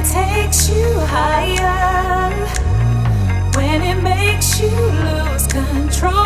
It takes you higher, when it makes you lose control,